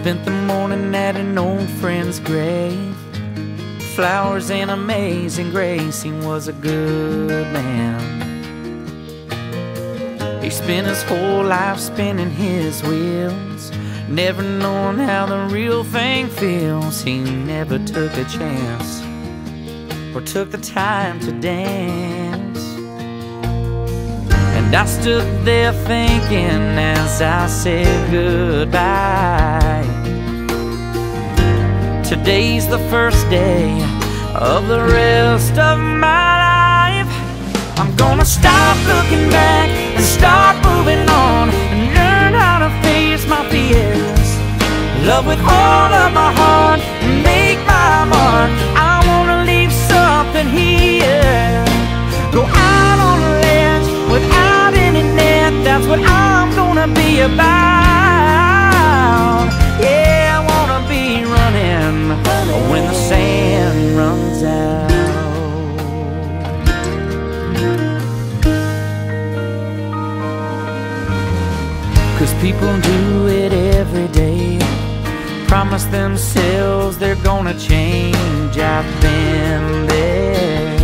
Spent the morning at an old friend's grave. Flowers and amazing grace, he was a good man. He spent his whole life spinning his wheels, never knowing how the real thing feels. He never took a chance or took the time to dance. And I stood there thinking as I said goodbye. Today's the first day of the rest of my life. I'm gonna stop looking back and start moving on and learn how to face my fears. Love with all of my heart and make my mark. I wanna leave something here. Go out on a ledge without any net. That's what I'm gonna be about. Cause people do it every day. Promise themselves they're gonna change. I've been there.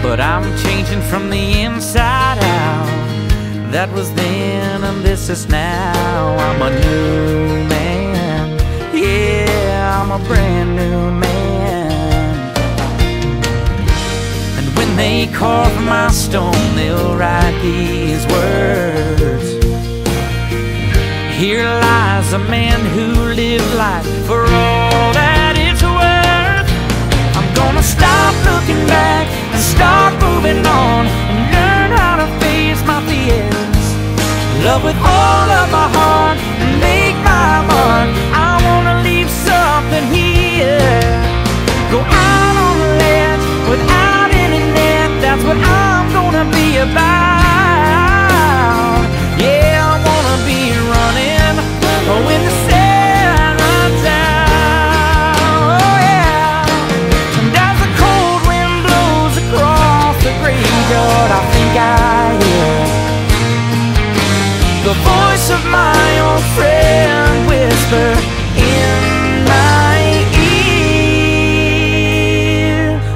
But I'm changing from the inside out. That was then and this is now. I'm a they carve my stone, they'll write these words. Here lies a man who lived life for all that it's worth. I'm gonna stop looking back and start moving on and learn how to face my fears. Love with all about. Yeah, I wanna be running When the sun runs oh cold wind blows across the graveyard I think I hear The voice of my old friend whisper in my ear.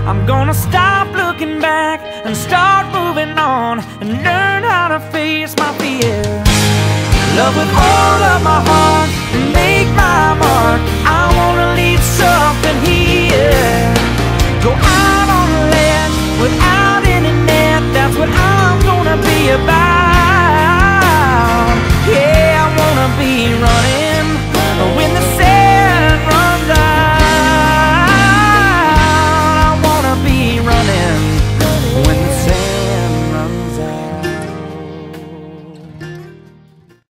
I'm gonna stop back and start moving on and learn how to feel.